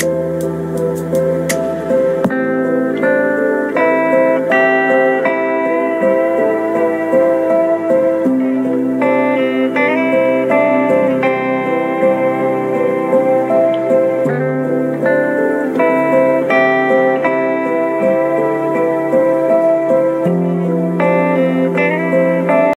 you.